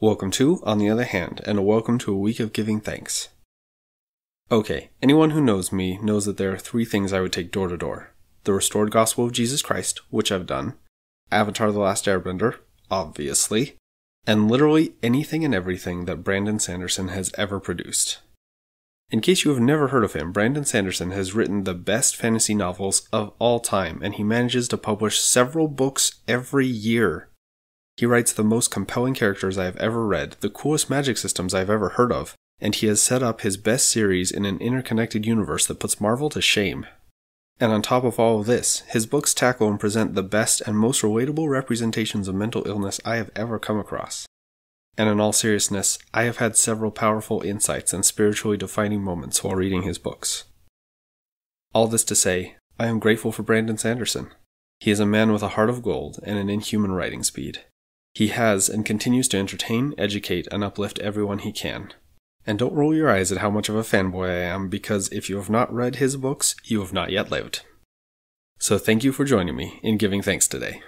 Welcome to On the Other Hand, and a welcome to a week of giving thanks. Okay, anyone who knows me knows that there are three things I would take door to door the restored gospel of Jesus Christ, which I've done, Avatar The Last Airbender, obviously, and literally anything and everything that Brandon Sanderson has ever produced. In case you have never heard of him, Brandon Sanderson has written the best fantasy novels of all time, and he manages to publish several books every year. He writes the most compelling characters I have ever read, the coolest magic systems I've ever heard of, and he has set up his best series in an interconnected universe that puts Marvel to shame. And on top of all of this, his books tackle and present the best and most relatable representations of mental illness I have ever come across. And in all seriousness, I have had several powerful insights and spiritually defining moments while reading his books. All this to say, I am grateful for Brandon Sanderson. He is a man with a heart of gold and an inhuman writing speed. He has and continues to entertain, educate, and uplift everyone he can. And don't roll your eyes at how much of a fanboy I am, because if you have not read his books, you have not yet lived. So thank you for joining me in giving thanks today.